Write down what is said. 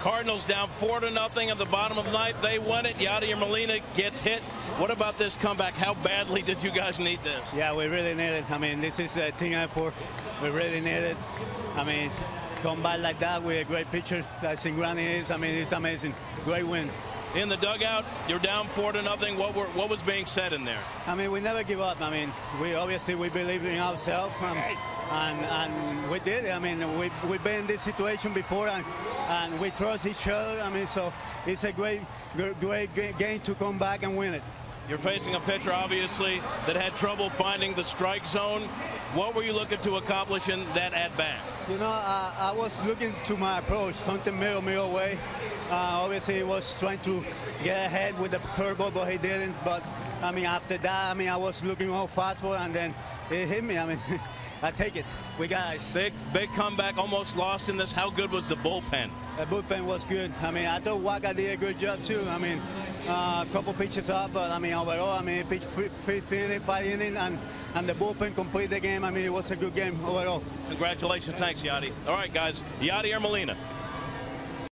Cardinals down four to nothing at the bottom of the ninth. They win it. Yadier Molina gets hit. What about this comeback? How badly did you guys need this? Yeah, we really need it. I mean, this is a team effort. We really need it. I mean, come back like that with a great pitcher that Cingrani is. I mean, it's amazing. Great win. In the dugout, you're down four to nothing. What were what was being said in there? I mean, we never give up. I mean, we obviously we believe in ourselves, um, and and we did. I mean, we we've been in this situation before, and and we trust each other. I mean, so it's a great great, great game to come back and win it. You're facing a pitcher, obviously, that had trouble finding the strike zone. What were you looking to accomplish in that at bat? You know, I was looking to my approach, something middle, middle way. Uh, obviously, he was trying to get ahead with the curveball, but he didn't. But I mean, after that, I mean, I was looking all fastball, and then it hit me. I mean, I take it. We guys. Big, big comeback, almost lost in this. How good was the bullpen? The bullpen was good. I mean, I thought Wacha did a good job too. I mean, uh, a couple pitches up, but I mean, overall, I mean, pitch fifth inning, five inning, and and the bullpen complete the game. I mean, it was a good game overall. Congratulations, thanks, Yadi. All right, guys, Yadier Molina.